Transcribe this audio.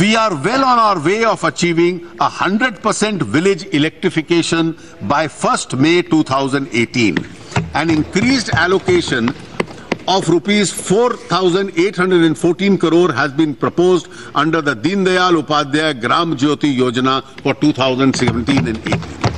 We are well on our way of achieving 100% village electrification by 1st May 2018. An increased allocation of rupees 4,814 crore has been proposed under the Deen Dayal Upadhyay Gram Jyoti Yojana for 2017 and 18.